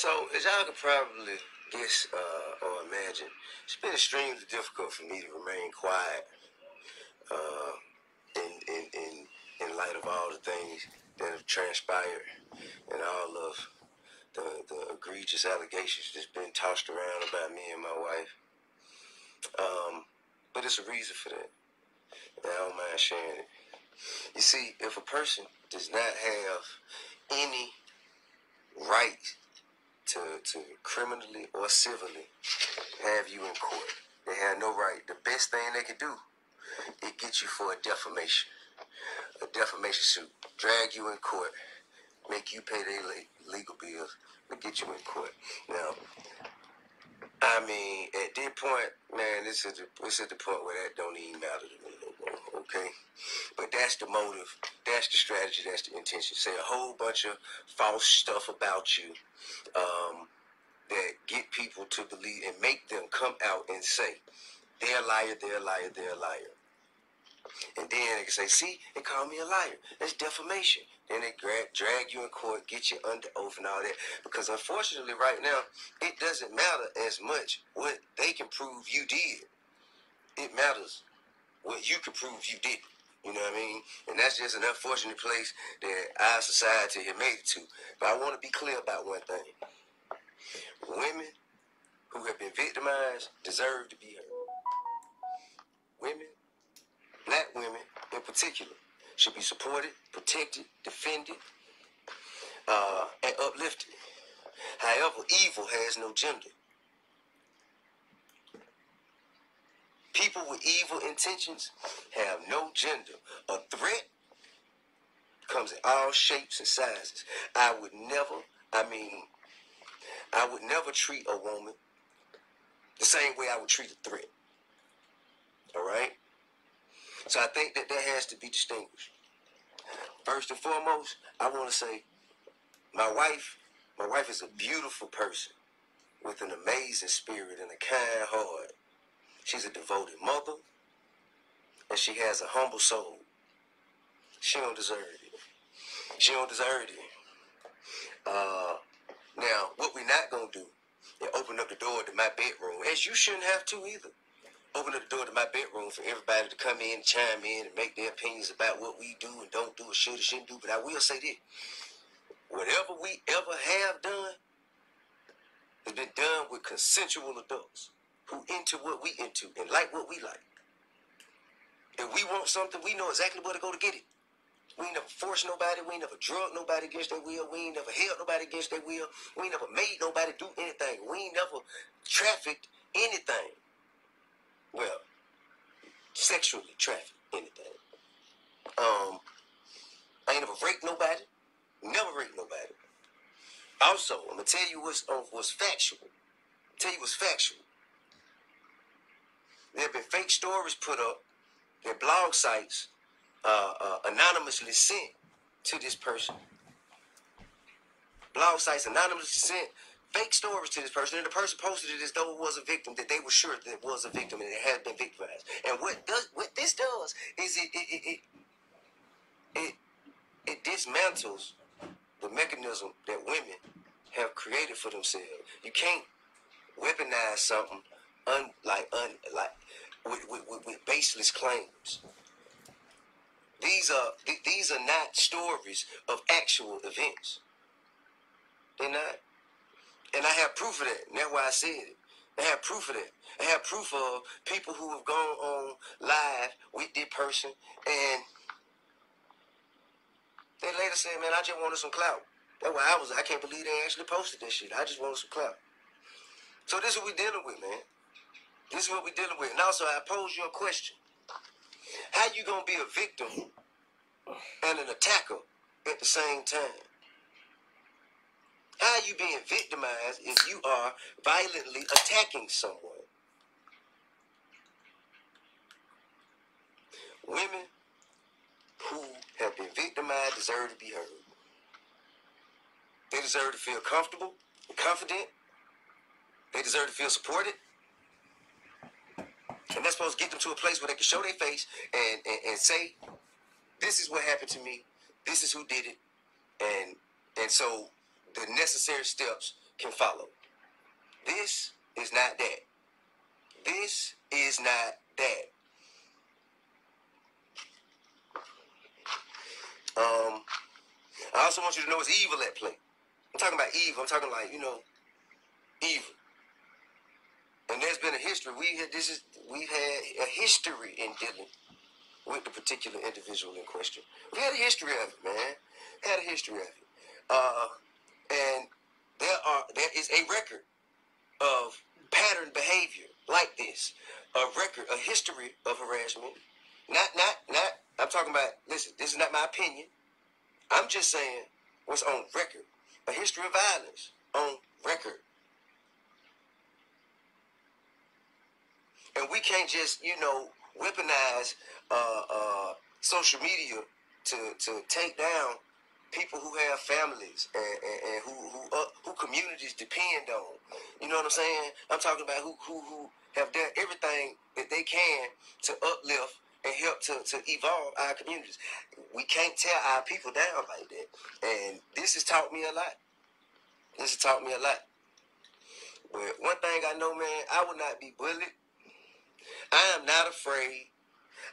So as y'all could probably guess uh, or imagine, it's been extremely difficult for me to remain quiet uh, in, in, in, in light of all the things that have transpired and all of the, the egregious allegations that's been tossed around about me and my wife. Um, but it's a reason for that. And I don't mind sharing it. You see, if a person does not have any right to, to criminally or civilly have you in court, they have no right. The best thing they can do is get you for a defamation, a defamation suit, drag you in court, make you pay their legal bills, and get you in court. Now, I mean, at this point, man, this is the, this is the point where that don't even matter to me okay? But that's the motive, that's the strategy, that's the intention. Say a whole bunch of false stuff about you um, that get people to believe and make them come out and say, they're a liar, they're a liar, they're a liar. And then they can say, see, they call me a liar. That's defamation. Then they drag, drag you in court, get you under oath and all that. Because unfortunately, right now, it doesn't matter as much what they can prove you did. It matters what you could prove you did. You know what I mean? And that's just an unfortunate place that our society has made it to. But I want to be clear about one thing. Women who have been victimized deserve to be heard. Women black women in particular should be supported, protected, defended, uh, and uplifted. However, evil has no gender. People with evil intentions have no gender. A threat comes in all shapes and sizes. I would never, I mean, I would never treat a woman the same way I would treat a threat. All right? So I think that that has to be distinguished. First and foremost, I want to say my wife, my wife is a beautiful person with an amazing spirit and a kind heart. She's a devoted mother and she has a humble soul. She don't deserve it. She don't deserve it. Uh, now, what we're not going to do is open up the door to my bedroom, as you shouldn't have to either open up the door to my bedroom for everybody to come in, chime in, and make their opinions about what we do and don't do, or should or shouldn't do. But I will say this: whatever we ever have done has been done with consensual adults who into what we into and like what we like. If we want something, we know exactly where to go to get it. We ain't never forced nobody. We ain't never drugged nobody against their will. We ain't never held nobody against their will. We ain't never made nobody do anything. We ain't never trafficked anything. Well, sexually trafficked anything. Um, I ain't never raped nobody. Never raped nobody. Also, I'm gonna tell you what's uh, what's factual. Tell you what's factual. There have been fake stories put up that blog sites uh, uh, anonymously sent to this person. Blog sites anonymously sent fake stories to this person, and the person posted it as though it was a victim that they were sure that it was a victim and it had been victimized. And what does what this does is it it it it, it, it dismantles the mechanism that women have created for themselves. You can't weaponize something un, like un, like with, with, with, with baseless claims. These are th- these are not stories of actual events. They're not. And I have proof of that. And that's why I said it. I have proof of that. I have proof of people who have gone on live with this person and they later said, man, I just wanted some clout. That's why I was, I can't believe they actually posted this shit. I just wanted some clout. So this is what we're dealing with, man. This is what we're dealing with. And also, I pose you a question. How you gonna be a victim and an attacker at the same time? How you being victimized if you are violently attacking someone? Women who have been victimized deserve to be heard. They deserve to feel comfortable and confident. They deserve to feel supported. And that's supposed to get them to a place where they can show their face and, and, and say, this is what happened to me. This is who did it. And and so the necessary steps can follow. This is not that. This is not that. Um, I also want you to know it's evil at play. I'm talking about evil. I'm talking like, you know, evil. And there's been a history. We had this is we've had a history in dealing with the particular individual in question. We had a history of it, man. Had a history of it. Uh, and there are there is a record of pattern behavior like this. A record, a history of harassment. Not not not I'm talking about listen, this is not my opinion. I'm just saying what's on record. A history of violence on record. And we can't just, you know, weaponize uh, uh, social media to, to take down people who have families and, and, and who who, uh, who communities depend on. You know what I'm saying? I'm talking about who who who have done everything that they can to uplift and help to, to evolve our communities. We can't tear our people down like that. And this has taught me a lot. This has taught me a lot. But one thing I know, man, I will not be bullied. I am not afraid.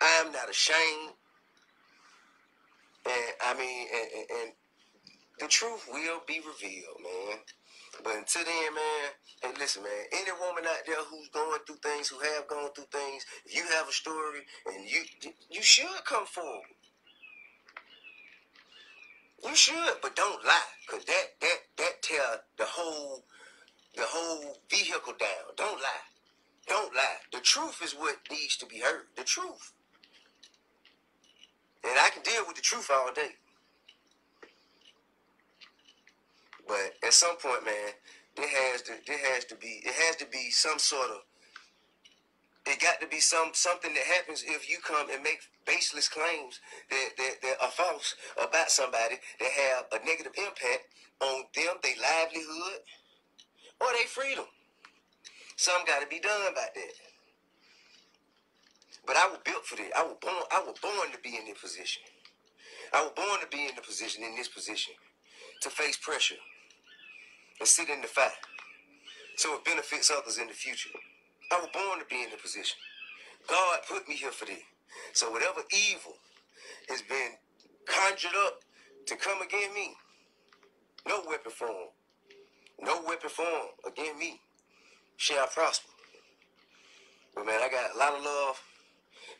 I am not ashamed. And I mean, and, and, and the truth will be revealed, man. But until then, man, hey, listen, man, any woman out there who's going through things, who have gone through things, if you have a story and you you should come forward. You should, but don't lie, cause that that that tear the whole the whole vehicle down. Don't lie. Don't lie. The truth is what needs to be heard. The truth. And I can deal with the truth all day. But at some point, man, there has to there has to be it has to be some sort of it got to be some something that happens if you come and make baseless claims that, that, that are false about somebody that have a negative impact on them, their livelihood, or their freedom. Something got to be done about that. But I was built for this. I was born. I was born to be in this position. I was born to be in the position, in this position, to face pressure and sit in the fight, so it benefits others in the future. I was born to be in the position. God put me here for this. So whatever evil has been conjured up to come against me, no weapon form, no weapon form against me shall prosper. But man, I got a lot of love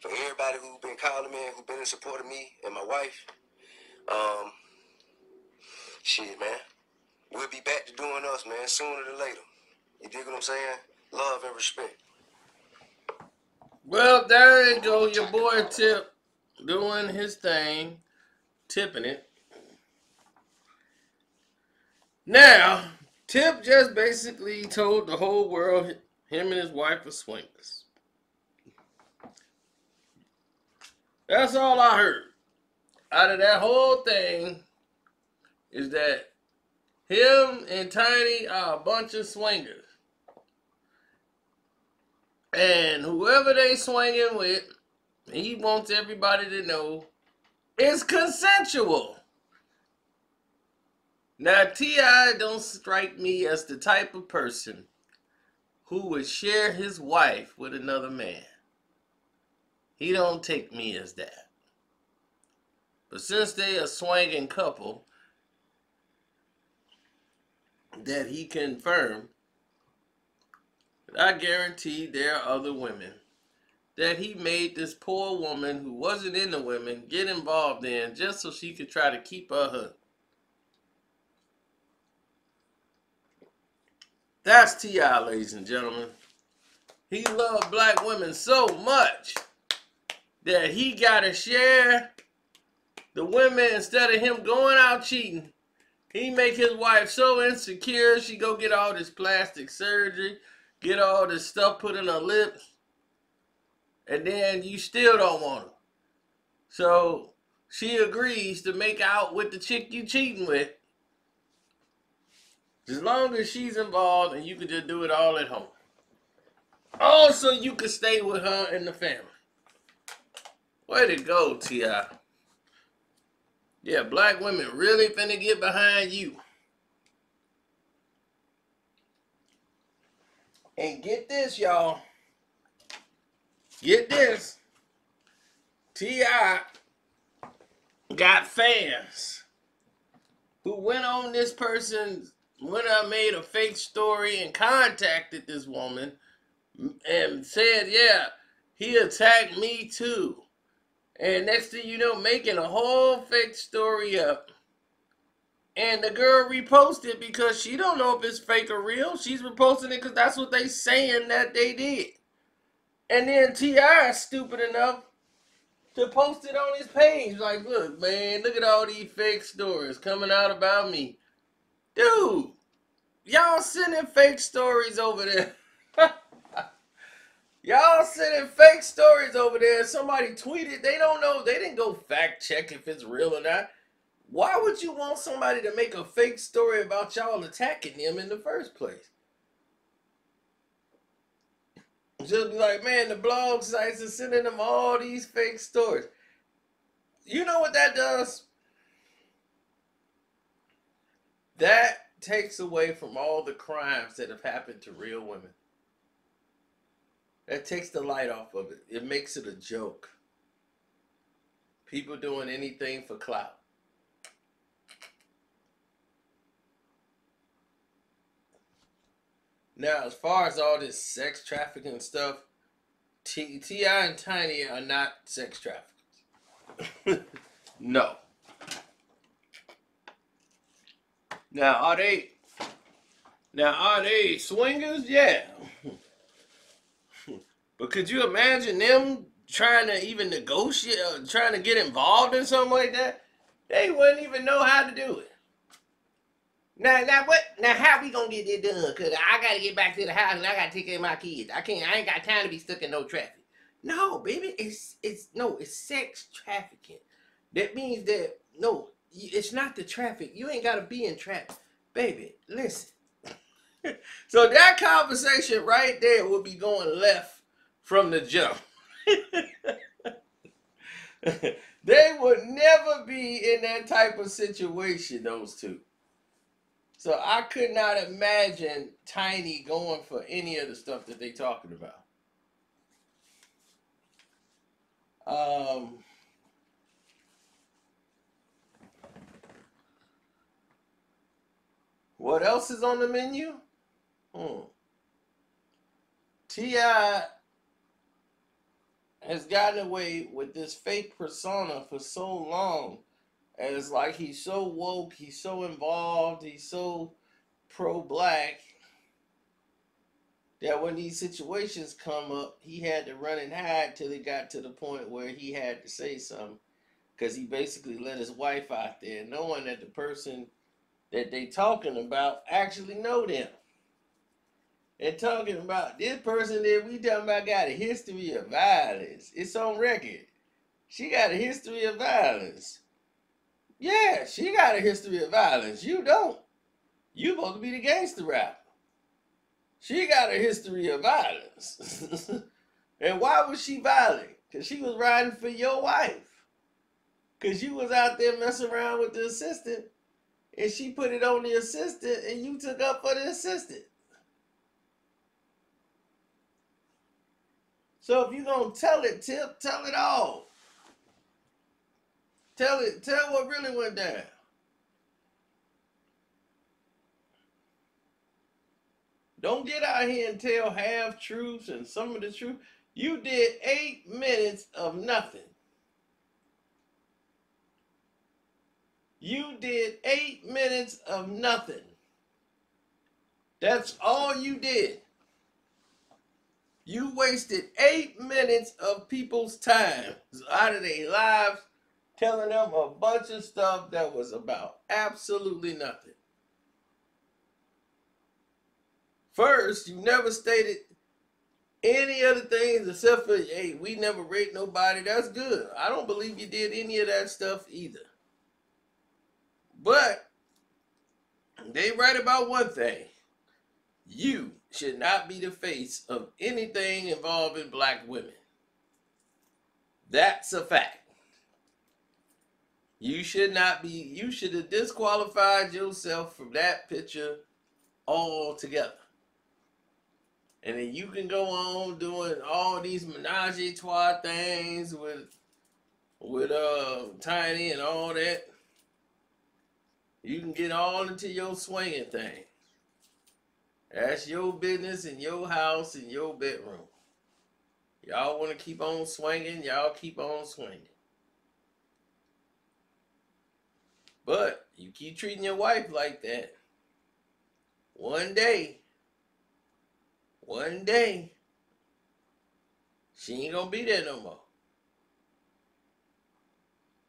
for everybody who's been calling me, who's been in support of me and my wife. Um, shit, man. We'll be back to doing us, man, sooner than later. You dig what I'm saying? Love and respect. Well, there you go, your boy Tip doing his thing, tipping it. Now, Tip just basically told the whole world him and his wife are swingers. That's all I heard. Out of that whole thing is that him and Tiny are a bunch of swingers. And whoever they swinging with, he wants everybody to know it's consensual. Now, T.I. don't strike me as the type of person who would share his wife with another man. He don't take me as that. But since they a swinging couple, that he confirmed, I guarantee there are other women that he made this poor woman who wasn't into women get involved in just so she could try to keep her husband. That's T.I., ladies and gentlemen. He loved black women so much that he got to share the women instead of him going out cheating. He make his wife so insecure, she go get all this plastic surgery, get all this stuff put in her lips, and then you still don't want her. So she agrees to make out with the chick you cheating with. As long as she's involved and you can just do it all at home. Also, you can stay with her and the family. Way to go, T.I. Yeah, black women really finna get behind you. And get this, y'all. Get this. T.I. got fans who went on this person's when I made a fake story and contacted this woman and said, yeah, he attacked me too. And next thing you know, making a whole fake story up. And the girl reposted because she don't know if it's fake or real. She's reposting it because that's what they saying that they did. And then T.I. is stupid enough to post it on his page. Like, look, man, look at all these fake stories coming out about me. Dude, y'all sending fake stories over there. y'all sending fake stories over there. Somebody tweeted, they don't know, they didn't go fact check if it's real or not. Why would you want somebody to make a fake story about y'all attacking them in the first place? Just be like, man, the blog sites are sending them all these fake stories. You know what that does? That takes away from all the crimes that have happened to real women. That takes the light off of it. It makes it a joke. People doing anything for clout. Now, as far as all this sex trafficking stuff, T.I. and Tiny are not sex traffickers. no. Now, are they? Now, are they swingers? Yeah. but could you imagine them trying to even negotiate, uh, trying to get involved in something like that? They wouldn't even know how to do it. Now, now what? Now how we gonna get this done? Cause I gotta get back to the house and I gotta take care of my kids. I can't. I ain't got time to be stuck in no traffic. No, baby, it's it's no, it's sex trafficking. That means that no, it's not the traffic. You ain't gotta be in traffic, baby. Listen. so that conversation right there will be going left from the jump. they would never be in that type of situation. Those two. So I could not imagine Tiny going for any of the stuff that they talking about. Um, what else is on the menu? Hmm. T.I. has gotten away with this fake persona for so long and it's like he's so woke, he's so involved, he's so pro black that when these situations come up, he had to run and hide till he got to the point where he had to say something. Because he basically let his wife out there, knowing that the person that they talking about actually know them. And talking about this person that we talking about got a history of violence. It's on record. She got a history of violence. Yeah, she got a history of violence. You don't. You supposed to be the gangster rapper. She got a history of violence. and why was she violent? Because she was riding for your wife. Because you was out there messing around with the assistant. And she put it on the assistant and you took up for the assistant. So if you're to tell it, Tip, tell it all. Tell it. Tell what really went down. Don't get out here and tell half truths and some of the truth. You did eight minutes of nothing. You did eight minutes of nothing. That's all you did. You wasted eight minutes of people's time out of their lives telling them a bunch of stuff that was about absolutely nothing. First, you never stated any other things except for, hey, we never raped nobody. That's good. I don't believe you did any of that stuff either. But they write about one thing. You should not be the face of anything involving black women. That's a fact. You should not be, you should have disqualified yourself from that picture altogether. And then you can go on doing all these menage a trois things with with uh Tiny and all that. You can get all into your swinging thing. That's your business in your house in your bedroom. Y'all want to keep on swinging, y'all keep on swinging. But you keep treating your wife like that. One day, one day, she ain't gonna be there no more.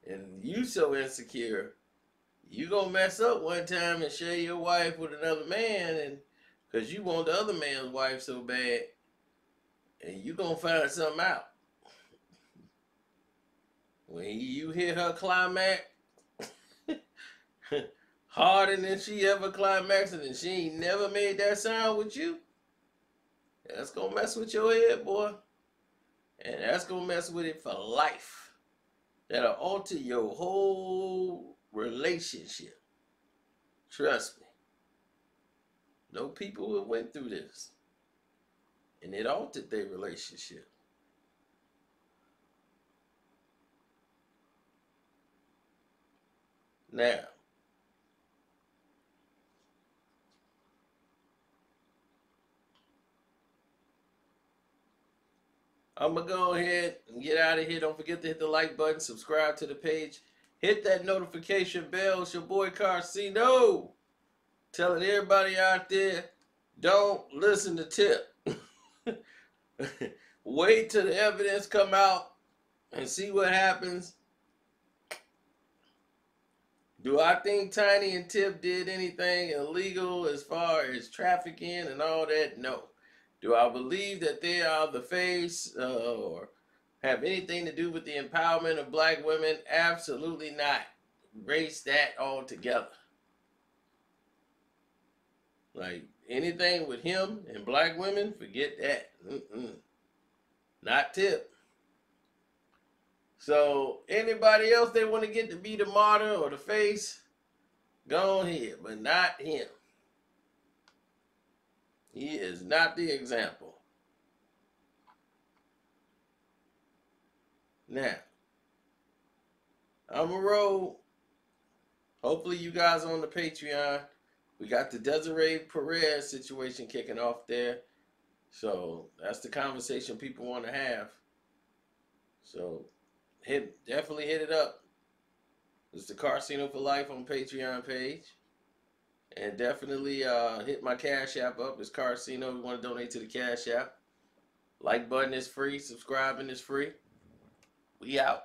And you so insecure, you gonna mess up one time and share your wife with another man, and cause you want the other man's wife so bad, and you gonna find something out. When you hit her climax, harder than she ever climaxed, and she ain't never made that sound with you. That's gonna mess with your head, boy. And that's gonna mess with it for life. That'll alter your whole relationship. Trust me. No people who went through this. And it altered their relationship. Now, I'm gonna go ahead and get out of here. Don't forget to hit the like button, subscribe to the page, hit that notification bell. It's your boy Karceno telling everybody out there, don't listen to Tip. Wait till the evidence come out and see what happens. Do I think Tiny and Tip did anything illegal as far as trafficking and all that? No. Do I believe that they are the face uh, or have anything to do with the empowerment of black women? Absolutely not. Race that altogether. Like anything with him and black women, forget that. Mm-mm. Not tip. So anybody else they want to get to be the martyr or the face, go ahead, but not him. He is not the example. Now, I'm a roll. Hopefully, you guys on the Patreon. We got the Desiree Perez situation kicking off there. So that's the conversation people want to have. So hit definitely hit it up. It's the Karceno for Life on Patreon page. And definitely uh, hit my Cash App up. It's Karceno. We want to donate to the Cash App. Like button is free. Subscribing is free. We out.